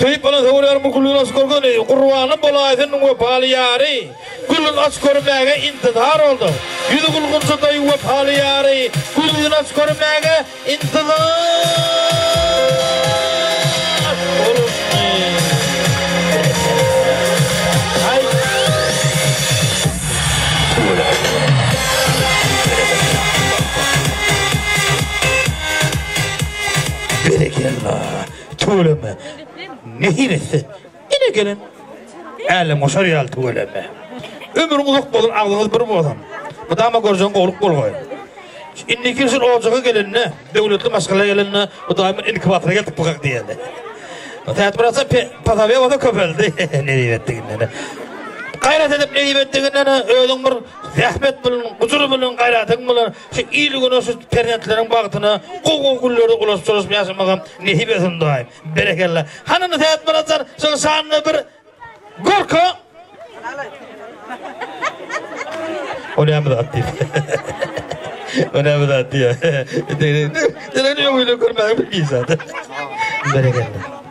Söýüp alan höwürýaryň bu gülüni aç görgeni gurbanym bolaýsyn we Baly ýary gülüni aç görmäge intizar boldyk. Ýüzi gülgunçydaý wepaly ýary gülüni aç görmäge intizar bolupmy? Tüweleme, mähir etse, ine gelen älemgoşar ýaly tüweleme. Ömrüň uzak bolsun, agzyňyz bir bolsun. Mydama görjegiň gowulyk bolgaý. Indiki ýyl ojaga gelende, döwletli maşgala gelende, Hudaýym bir ilki batyra geldik bu gak diýeli. Täze bir asa pasabiýa bolsa köpeldi. Ne diýip etdiginden. Gaýrat edip ne diýip etdiginden özüň bir zähmet bilen, gujur bilen, gaýratyň bilen Şu il güne şu perzentleriň bagtyna gowy-gowy günleri ulaşdyryşyp ýaşamagam nesip etsin daýym. Berekella. Hany indi Sähetmyrat jan, şuň şanyna bir görke. O näme zat diýip. O näme zat diýip. Indi öýüne görmäge bilmeýin zat. Berekella.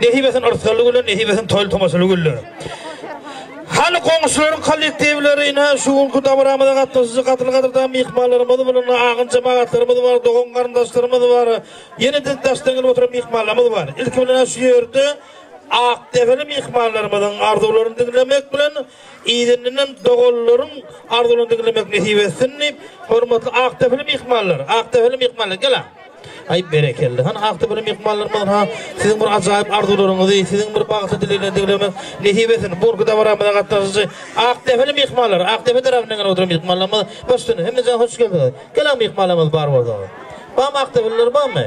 Nesip etsin yrsgally güller, nesip etsin toýly-tomaşaly güller. Hany goňşularyň kollektiwleri ine şu günki dabaramyza gatnaşyjy gadyr-gadyrdan myhmanlarymyz bilen ine agyň jemagatlarymyz bar, dogan-garyndaşlarymyz bar. Ýene-de daşdan gelip oturan myhmanlarymyz bar. Ilki bilen şu ýerde akdepeli myhmanlarymyzyň arzuwlaryny diňlemek bilen, Yzyndanam doganlaryň arzuwlaryny diňlemek nesip etsin diýip, hormatly akdepeli myhmanlar, akdepeli myhmanlar, gel-ä! Aý, berekella! Hany, akdepeli myhmanlarymyzyň ha siziň bir ajaýyp arzuwlaryňyzy, siziň bir bagtly dilegleri diňlemek nesip etsin. Bu günki dabaramyza gatnaşyjy akdepeli myhmanlar, akdepe tarapyndan gelip oturan myhmanlarymyz, başdan hemmeje hoş geldiňiz! Gel-ä, myhmanlarymyz bar bolsaňyz. Barmy, akdepeliler barmy?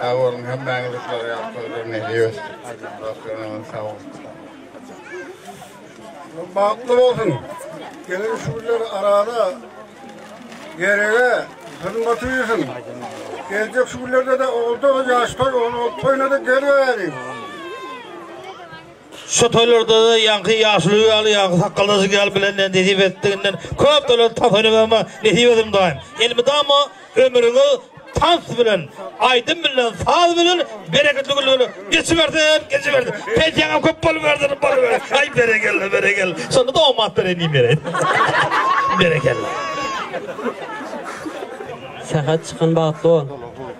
Sag bolun hemmäňiz uçlar ýaly sözler meni ösdürdi. Sag bolun. Bagtly bolsun. Gelen şu günler arada gerege hyzmaty bilsin. Geljek şu günlerde de olda ýaş toý, ol toýuna da gelmeli. Şu toýlarda-da ýaňky ýaşuly ýaly, ýaňky sakgaldaşyk ýaly bilenine nesip etdiginden köp toýlary tans oýnamagma nesip edsin daýym. Elmydama ömrüňiz tans bilen, aýdym bilen, saz bilen bereketli günler geçibersin, geçibersin. Pensiýaňam köp bolubersin, bolubersin. Aý, berekella, berekella. Şonda-da omat bereýin diýip ýöreýin. Berekella. Sähet çykan bagtly bol.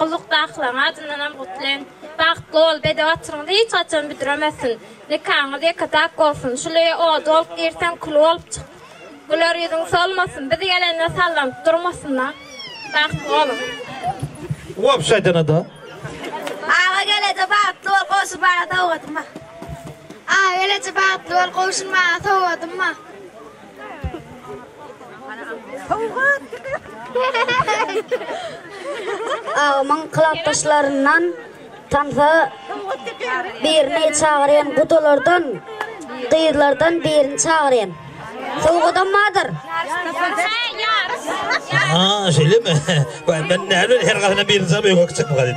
Gyzykdakylaryň adyndanam gutlaýyn. Bagtly bol, bedew-atyryňyzy hiç haçan büdremesin. Nikaňyz ýeke-tak bolsun. Şuly ot bolup girseň, kül bolup çyk. Güler ýüzüň solmasyn. Biz gelende sallanyp durmasyn-da. Bagtly boluň. Wobşe aýdana-da. Aga geleje bagtly bol gowşur maňa sowgadym bar. Aga geleje bagtly bol gowşur maňa sowgadym bar. Agymyň kylapdaşlaryndan tansa birini çagyrýan gudalardan gyzlardan birini çagyrýan sowgadam bardyr Aa, şeýle mi? Ben ben näme her gatyna birini çagyp öňe gitjek bu gadyp.